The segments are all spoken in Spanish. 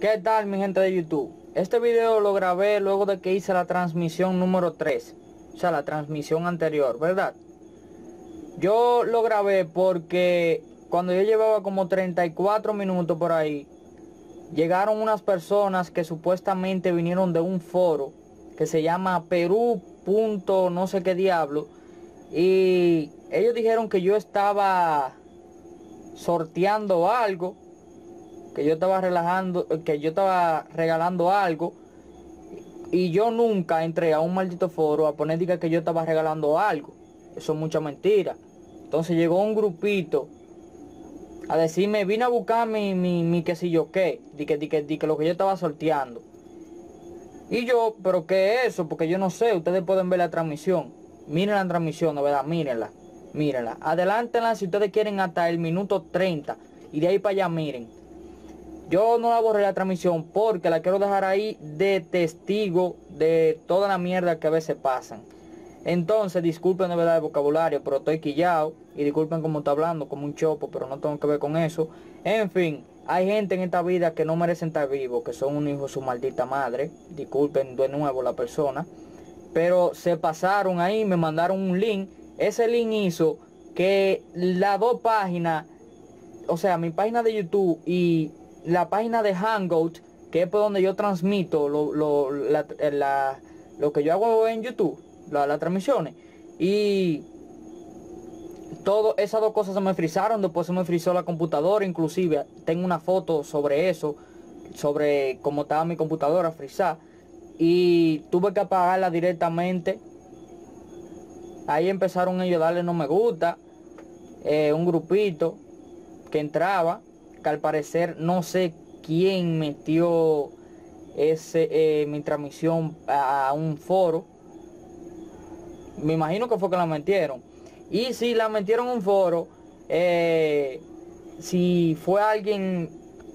¿Qué tal mi gente de YouTube? Este video lo grabé luego de que hice la transmisión número 3 O sea, la transmisión anterior, ¿verdad? Yo lo grabé porque cuando yo llevaba como 34 minutos por ahí Llegaron unas personas que supuestamente vinieron de un foro Que se llama Perú. no sé qué diablo Y ellos dijeron que yo estaba sorteando algo que yo estaba relajando, que yo estaba regalando algo y yo nunca entré a un maldito foro a poner diga que yo estaba regalando algo. Eso es mucha mentira. Entonces llegó un grupito a decirme, vine a buscar mi, mi, mi qué sé yo qué, di que, di que, di que lo que yo estaba sorteando. Y yo, pero ¿qué es eso? Porque yo no sé, ustedes pueden ver la transmisión. Miren la transmisión, ¿no verdad? Mírenla, mírenla. Adelántenla si ustedes quieren hasta el minuto 30. Y de ahí para allá miren. Yo no la borré la transmisión porque la quiero dejar ahí de testigo de toda la mierda que a veces pasan. Entonces, disculpen de verdad el vocabulario, pero estoy quillado. Y disculpen cómo está hablando, como un chopo, pero no tengo que ver con eso. En fin, hay gente en esta vida que no merecen estar vivos, que son un hijo de su maldita madre. Disculpen de nuevo la persona. Pero se pasaron ahí, me mandaron un link. Ese link hizo que las dos páginas, o sea, mi página de YouTube y la página de Hangout, que es por donde yo transmito lo, lo, lo que yo hago en YouTube, las transmisiones. Y todo, esas dos cosas se me frizaron, después se me frizó la computadora, inclusive tengo una foto sobre eso, sobre cómo estaba mi computadora frizada. Y tuve que apagarla directamente. Ahí empezaron ellos a darle no me gusta. Eh, un grupito que entraba al parecer no sé quién metió ese, eh, mi transmisión a, un foro. Me imagino que fue que la metieron. Y si la metieron un foro, eh, si fue alguien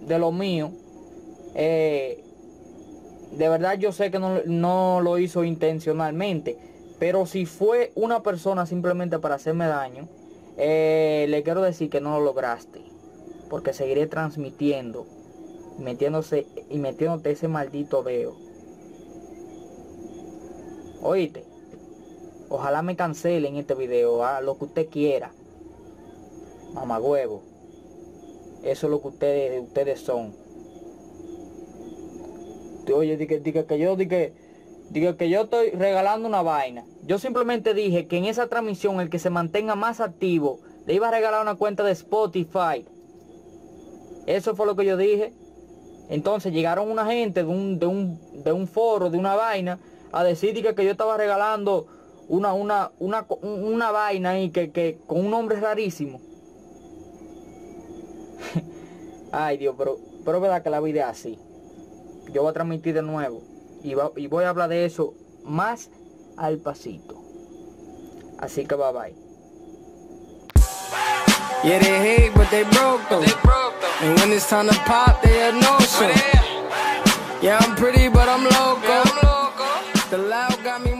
de lo mío, eh, de verdad yo sé que no, no, lo hizo intencionalmente. Pero si fue una persona simplemente para hacerme daño, le quiero decir que no lo lograste porque seguiré transmitiendo, metiéndose y metiéndote ese maldito veo. Oíste, ojalá me cancelen este video, a lo que usted quiera. Mamagüevo. Eso es lo que ustedes, ustedes son. Oye, diga, que yo, diga que yo estoy regalando una vaina. Yo simplemente dije que en esa transmisión el que se mantenga más activo le iba a regalar una cuenta de Spotify eso fue lo que yo dije. Entonces llegaron una gente de un, de un, de un foro, de una vaina, a decir que, que yo estaba regalando una, una, una, una vaina ahí que, que con un nombre rarísimo. Ay Dios, pero, pero verdad que la vida es así. Yo voy a transmitir de nuevo. Y, y voy a hablar de eso más al pasito. Así que bye bye. Yeah, they hate, but they broke though. And when it's time to pop, they have no show. Yeah, I'm pretty, but I'm loco. The loud got me.